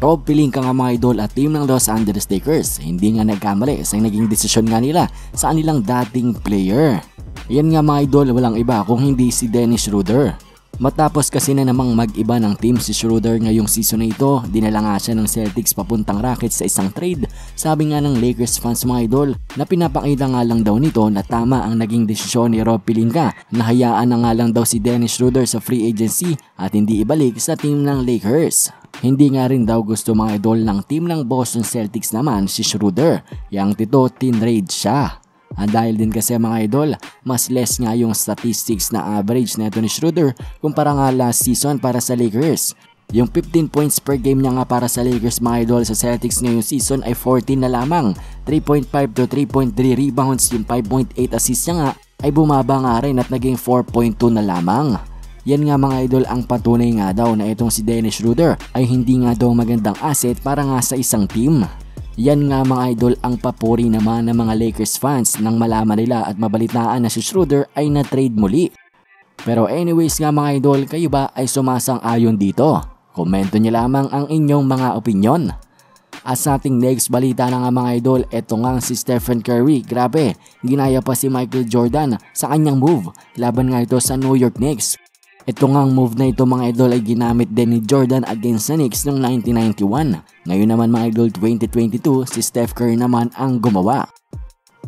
Rob Pelinka nga mga idol at team ng Los Angeles Lakers hindi nga nagkamali sa naging desisyon nga nila sa kanilang dating player. Yan nga mga idol walang iba kung hindi si Dennis Schroeder. Matapos kasi na namang mag-iba ng team si Schroeder ngayong season na ito, dinala nga siya ng Celtics papuntang Rockets sa isang trade. Sabi nga ng Lakers fans mga idol na pinapakita nga lang daw nito na tama ang naging desisyon ni Rob Pelinka na hayaan na nga lang daw si Dennis Schroeder sa free agency at hindi ibalik sa team ng Lakers. Hindi nga rin daw gusto mga idol ng team ng Boston Celtics naman si Schroeder. Yang tito tinrade siya. At dahil din kasi mga idol, mas less nga yung statistics na average na ni Schroeder kumpara nga last season para sa Lakers. Yung 15 points per game niya nga para sa Lakers mga idol sa Celtics ngayong season ay 14 na lamang. 3.5 to 3.3 rebounds, yung 5.8 assists niya nga ay bumaba nga rin at naging 4.2 na lamang. Yan nga mga idol ang patunay nga daw na itong si Dennis Schroeder ay hindi nga daw magandang asset para nga sa isang team. Yan nga mga idol ang papuri naman ng mga Lakers fans nang malaman nila at mabalitaan na si Schroeder ay na-trade muli. Pero anyways nga mga idol, kayo ba ay sumasang-ayon dito? Komento niyo lamang ang inyong mga opinion. At sa ating next balita na nga mga idol, eto nga si Stephen Curry. Grabe, ginaya pa si Michael Jordan sa kanyang move. Laban nga ito sa New York Knicks. Ito ngang move na ito mga idol ay ginamit din ni Jordan against sa Knicks noong 1991. Ngayon naman mga idol 2022, si Steph Curry naman ang gumawa.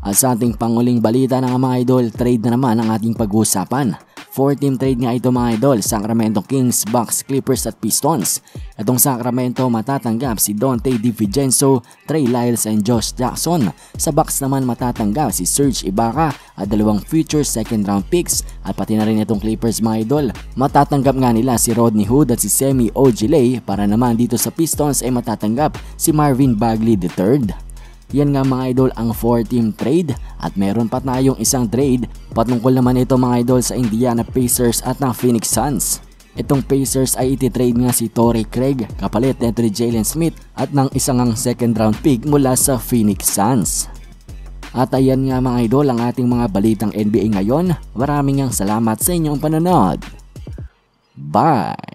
At sa ating panguling balita ng mga idol, trade na naman ang ating pag-uusapan. 4-team trade nga ito mga idol, Sacramento Kings, Bucks, Clippers at Pistons. Itong Sacramento matatanggap si Dante DiVincenzo, Trey Lyles and Josh Jackson. Sa Bucks naman matatanggap si Serge Ibaka at dalawang future second round picks at pati na rin itong Clippers mga idol. Matatanggap nga nila si Rodney Hood at si Semi Ojile para naman dito sa Pistons ay matatanggap si Marvin Bagley III. Yan nga mga idol ang 4-team trade at meron pa tayong isang trade patungkol naman ito mga idol sa Indiana Pacers at ng Phoenix Suns. Itong Pacers ay ititrade nga si Torrey Craig kapalit nito ni Jalen Smith at ng isang second round pick mula sa Phoenix Suns. At ayan nga mga idol ang ating mga balitang NBA ngayon. Maraming ang salamat sa inyong panonood. Bye!